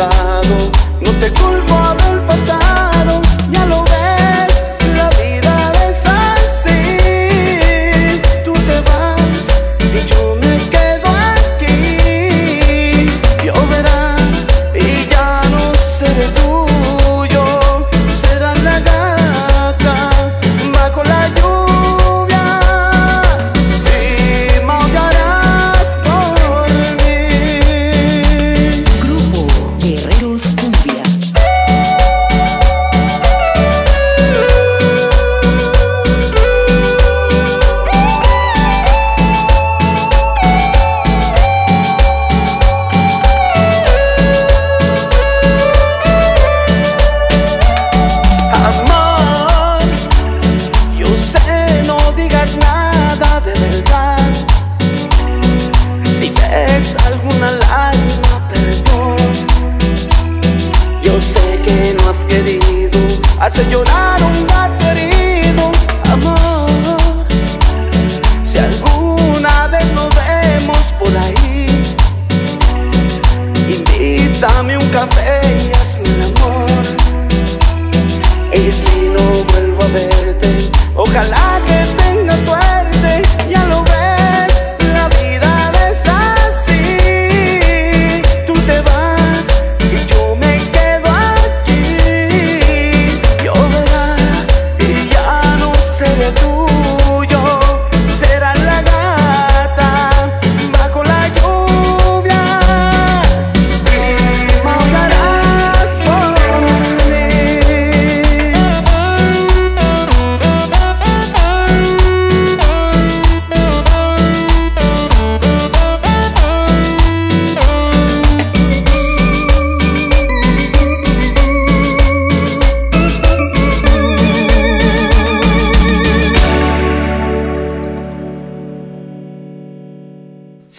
No te culpo. hace llorar un gato herido, amor. Si alguna vez nos vemos por ahí, invítame un café y hazme el amor. Y si no vuelvo a verte, ojalá.